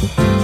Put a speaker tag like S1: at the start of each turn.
S1: Bye.